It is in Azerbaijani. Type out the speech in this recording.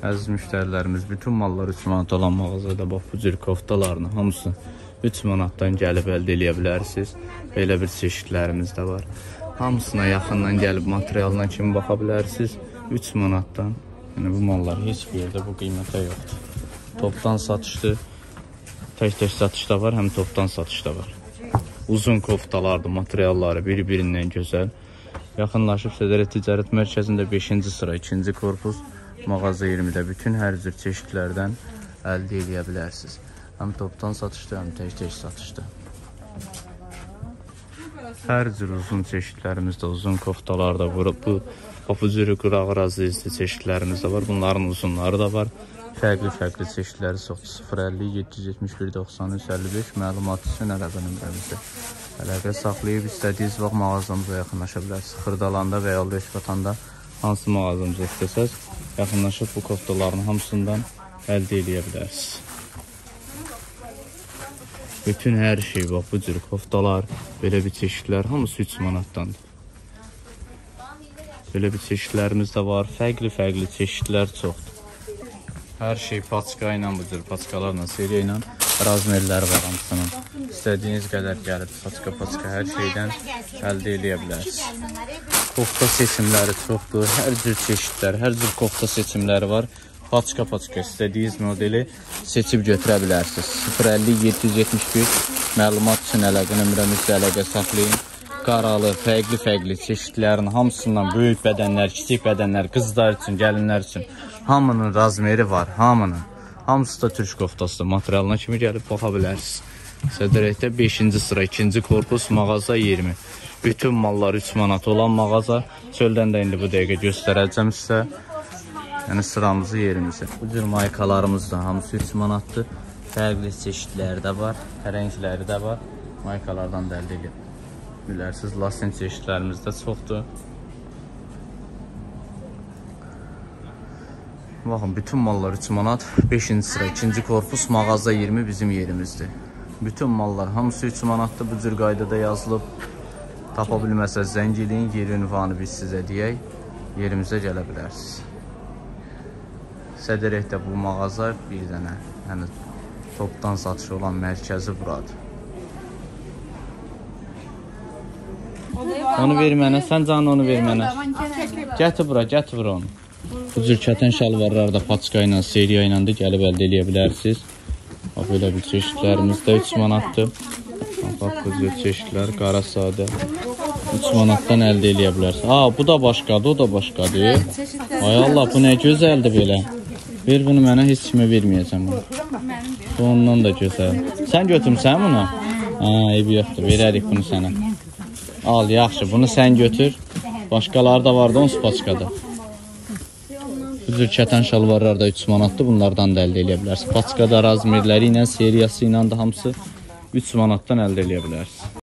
Əziz müştərilərimiz, bütün mallar 3 manat olan mağazada bax bu cür koftalarını hamısı 3 manatdan gəlib əldə edə bilərsiniz. Belə bir çeşidlərimiz də var. Hamısına yaxından gəlib materialına kimi baxa bilərsiniz. 3 manatdan. Yəni bu mallar heç bir yerdə bu qiymətə yoxdur. Topdan satışdır. Tək-tək satış da var, həm topdan satış da var. Uzun koftalardır, materialları bir-birindən gözəl. Yaxınlaşıb Sədərət Ticarət Mərkəzində 5-ci sıra, 2-ci korpus, mağaza 20-də bütün hər cür çeşidlərdən əldə edə bilərsiniz. Həm topdan satışda, həm tək-tək satışda. Hər cür uzun çeşidlərimiz də, uzun koftalar da var. Bu papucuru qıraq razıyızlı çeşidlərimiz də var. Bunların uzunları da var. Fərqli-fərqli çeşidləri çoxdur. 050 771 93 55 məlumat üçün əlaqə nömrəmizdə. Əlaqə saxlayıb istədiyiniz vaxt mağazamıza yaxınlaşa bilərsiniz. Xırdalanda və ya Beşbatanda hansı mağazamıza istəsəz, yaxınlaşıb bu koftaların hamısından əldə edə bilərsiniz. Bütün hər şey bax bu cür koftalar, belə bir çeşidlər hamısı 3 manatdandır. Belə bir çeşidlərimiz də var. Fərqli-fərqli çeşidlər çoxdur. Hər şey paçka ilə bu cür paçkalarla, seriya ilə razmerləri var hamısının. İstədiyiniz qədər gəlib paçka-paçka hər şeydən əldə edə bilərsiniz. Kofta seçimləri çoxdur. Hər cür çeşidlər, hər cür kofta seçimləri var. Paçka-paçka istədiyiniz modeli seçib götürə bilərsiniz. 050 771 məlumat üçün əlaqə nömrəmizdə əlaqə saxlayın. Qaralı, fərqli-fərqli çeşidlərin hamısından böyük bədənlər, kiçik bədənlər, qızlar üçün, gəlinlər üçün hamının razmeri var, hamının. Hamısı da türk koftasıdır. Materialına kimi gəlib baxa bilərsiniz. Sədərəkdə 5-ci sıra, 2-ci korpus, mağaza 20. Bütün mallar 3 manat olan mağaza. Çöldən də indi bu dəqiqə göstərəcəm sizə. Yəni sıramızı yerimizi. Bu cür maykalarımız da hamısı 3 manatdır. Fərqli çeşidləri də var, rəngləri də var. Maykalardan da əldə edə bilərsiniz. Lasten çeşidlərimiz də çoxdur. Baxın, bütün mallar 3 manat, 5-ci sıra, 2-ci korpus, mağaza 20 bizim yerimizdir. Bütün mallar hamısı 3 manatdır, bu cür qaydada yazılıb. Tapa bilməsəz zəng eləyin, yer ünvanı biz sizə deyək, yerimizə gələ bilərsiniz. Sədərəkdə bu mağaza bir dənə, yəni topdan satışı olan mərkəzi buradır. Onu ver mənə, sən canı onu ver mənə. Gətir bura, gətir bura onu. Bu cür kətan şalvarlar da paçka ilə, seriya ilə də gəlib əldə edə bilərsiniz. Bax, belə bir çeşidlərimiz də 3 manatdır. Bax, bu cür çeşidlər, qara sadə. 3 manatdan əldə edə bilərsiniz. Aa, bu da başqadır, o da başqadır. Ay Allah, bu nə gözəldir belə. Ver bunu mənə, heç kimə verməyəcəm bunu. Bu ondan da gözəl. Sən götürmüsən bunu? Ha, eybi yoxdur, verərik bunu sənə. Al, yaxşı, bunu sən götür. Başqaları da var da, onsuz paçkada. Bu cür kətan şalvarlar da 3 manatdır. Bunlardan da əldə edə bilərsiniz. Paçkada razmerləri ilə, seriyası ilə də hamısı 3 manatdan əldə edə bilərsiniz.